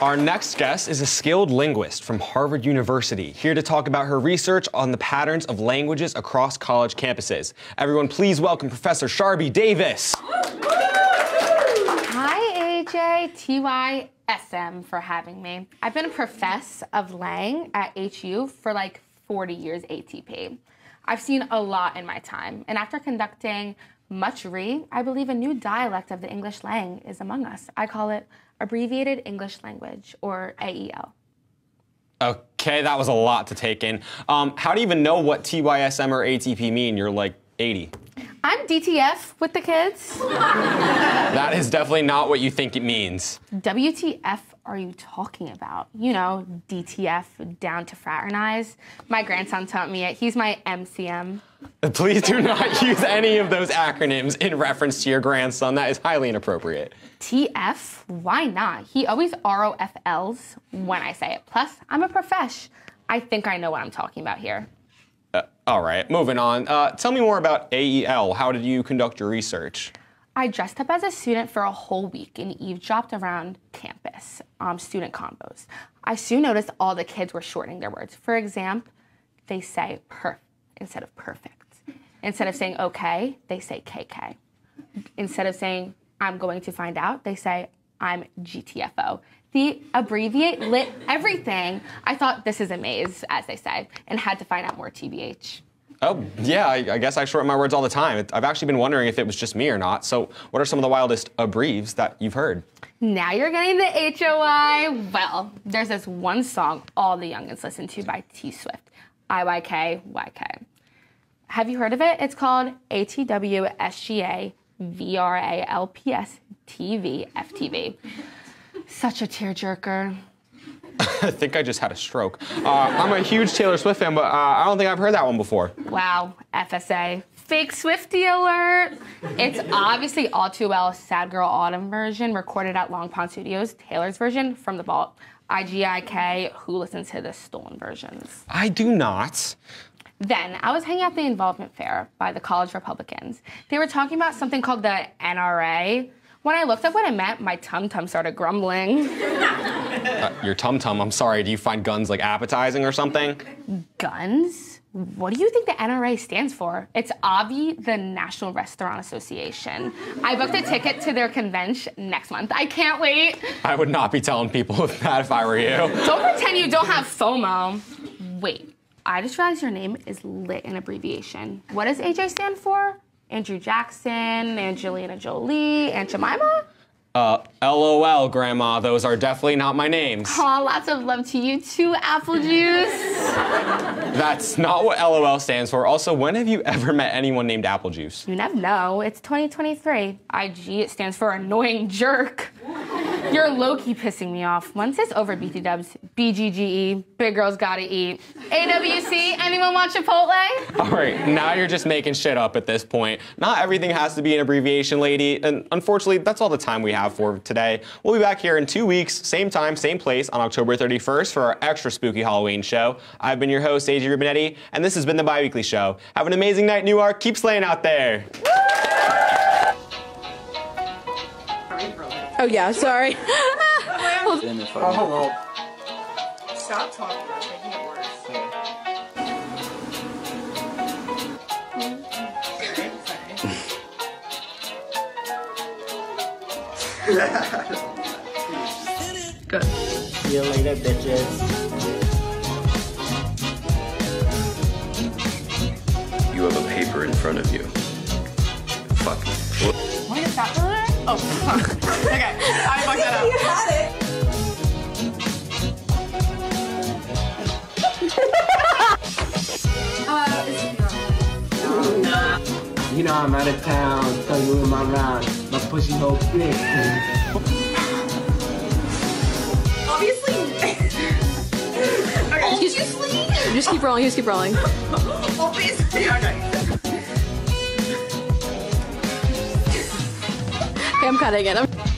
Our next guest is a skilled linguist from Harvard University, here to talk about her research on the patterns of languages across college campuses. Everyone, please welcome Professor Sharby Davis. Hi, AJ, for having me. I've been a professor of Lang at HU for like 40 years ATP. I've seen a lot in my time, and after conducting much re, I believe a new dialect of the English lang is among us. I call it abbreviated English language, or AEL. Okay, that was a lot to take in. Um, how do you even know what TYSM or ATP mean? You're like 80. I'm DTF with the kids. That is definitely not what you think it means. WTF are you talking about? You know, DTF, down to fraternize. My grandson taught me it. He's my MCM. Please do not use any of those acronyms in reference to your grandson. That is highly inappropriate. TF? Why not? He always ROFLs when I say it. Plus, I'm a profesh. I think I know what I'm talking about here. Uh, all right, moving on. Uh, tell me more about AEL. How did you conduct your research? I dressed up as a student for a whole week and eavesdropped around um, student combos. I soon noticed all the kids were shortening their words. For example, they say perf instead of perfect. Instead of saying okay, they say KK. Instead of saying I'm going to find out, they say I'm GTFO. The abbreviate lit everything. I thought this is a maze, as they say, and had to find out more TBH. Oh, yeah, I, I guess I shorten my words all the time. I've actually been wondering if it was just me or not. So, what are some of the wildest abbreves that you've heard? Now you're getting the HOI. Well, there's this one song all the youngins listen to by T Swift, IYK, YK. Have you heard of it? It's called ATW SGA VRALPS TV FTV. Such a tearjerker. I think I just had a stroke. Uh, I'm a huge Taylor Swift fan, but uh, I don't think I've heard that one before. Wow, FSA. Fake Swifty alert. It's obviously all too well Sad Girl Autumn version recorded at Long Pond Studios, Taylor's version from the vault. IGIK, who listens to the stolen versions? I do not. Then I was hanging out at the involvement fair by the college Republicans. They were talking about something called the NRA. When I looked up what it meant, my tum tum started grumbling. Uh, your tum tum, I'm sorry, do you find guns like appetizing or something? Guns? What do you think the NRA stands for? It's AVI, the National Restaurant Association. I booked a ticket to their convention next month. I can't wait. I would not be telling people that if I were you. Don't pretend you don't have FOMO. Wait, I just realized your name is lit in abbreviation. What does AJ stand for? Andrew Jackson, Angelina Jolie, Aunt Jemima? Uh, LOL, Grandma, those are definitely not my names. Aw, lots of love to you too, apple juice. That's not what LOL stands for. Also, when have you ever met anyone named Apple Juice? You never know. It's 2023. IG, it stands for annoying jerk. You're low key pissing me off. Once it's over, BT dubs, BGGE, big girls gotta eat. AWC, anyone want Chipotle? All right, now you're just making shit up at this point. Not everything has to be an abbreviation, lady. And unfortunately, that's all the time we have for today. We'll be back here in two weeks, same time, same place, on October 31st for our extra spooky Halloween show. I've been your host, AJ Rubinetti, and this has been the Biweekly Show. Have an amazing night, Newark. Keep slaying out there. Oh yeah, sorry. Oh, Stop talking. You're making it worse. Good. See you later, bitches. You have a paper in front of you. Fuck. What is that for? Oh, fuck. okay. I fucked that up. You uh, know I'm out of town, so you in my round. My pussy whole thick. Obviously. okay. Obviously. just keep rolling, just keep rolling. Obviously. Okay. Okay, I'm cutting it. I'm-